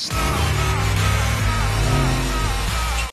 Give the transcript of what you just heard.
Podcast.